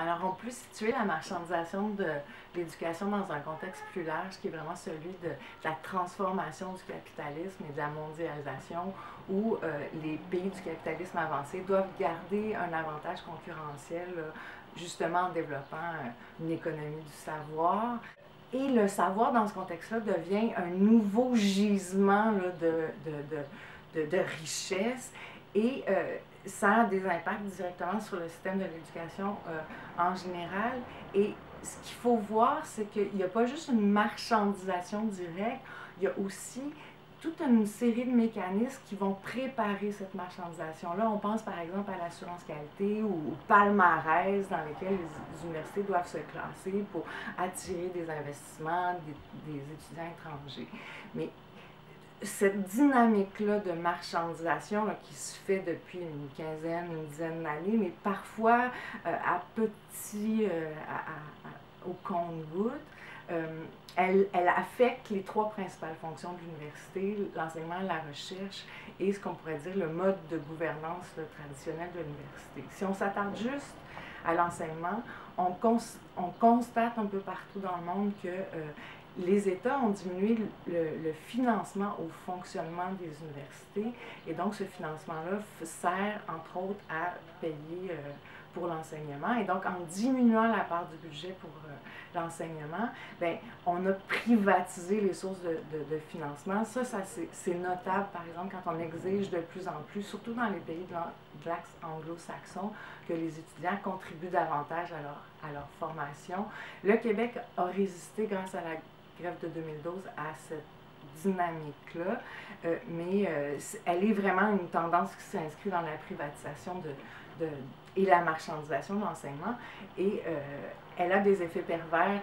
Alors, on peut situer la marchandisation de l'éducation dans un contexte plus large, qui est vraiment celui de, la transformation du capitalisme et de la mondialisation, où euh, les pays du capitalisme avancé doivent garder un avantage concurrentiel, justement en développant euh, une économie du savoir. Et le savoir, dans ce contexte-là, devient un nouveau gisement de, de, de, richesse. Et euh, ça a des impacts directement sur le système de l'éducation euh, en général. Et ce qu'il faut voir, c'est qu'il n'y a pas juste une marchandisation directe, il y a aussi toute une série de mécanismes qui vont préparer cette marchandisation-là. On pense par exemple à l'assurance qualité ou au palmarès dans lesquels les universités doivent se classer pour attirer des investissements, des, des étudiants étrangers. Mais cette dynamique-là de marchandisation qui se fait depuis une quinzaine, une dizaine d'années, mais parfois euh, à petit, euh, au compte-goutte, euh, elle, elle, affecte les trois principales fonctions de l'université, l'enseignement, la recherche et ce qu'on pourrait dire le mode de gouvernance traditionnel de l'université. Si on s'attarde juste à l'enseignement, on, on, constate un peu partout dans le monde que les États ont diminué le, financement au fonctionnement des universités et donc ce financement-là sert entre autres à payer euh, pour l'enseignement. Et donc en diminuant la part du budget pour euh, l'enseignement, ben, on a privatisé les sources de, financement. Ça, ça c'est notable par exemple quand on exige de plus en plus, surtout dans les pays de l'axe anglo-saxon, que les étudiants contribuent davantage à leur, à leur formation. Le Québec a résisté grâce à la de 2012 à cette dynamique-là, euh, mais euh, elle est vraiment une tendance qui s'inscrit dans la privatisation de, de, et la marchandisation de l'enseignement, et euh, elle a des effets pervers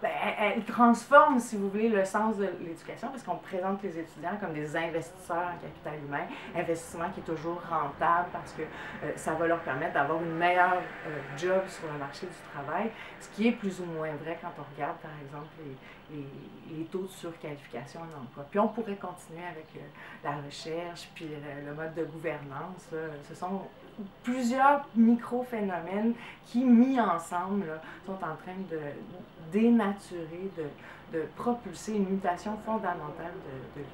ben, elle transforme, si vous voulez, le sens de l'éducation parce qu'on présente les étudiants comme des investisseurs en capital humain, investissement qui est toujours rentable parce que euh, ça va leur permettre d'avoir une meilleure euh, job sur le marché du travail, ce qui est plus ou moins vrai quand on regarde, par exemple, les, les, taux de surqualification en emploi. Puis on pourrait continuer avec euh, la recherche, puis le mode de gouvernance. Ce sont plusieurs micro-phénomènes qui, mis ensemble, sont en train de de, propulser une mutation fondamentale de, de.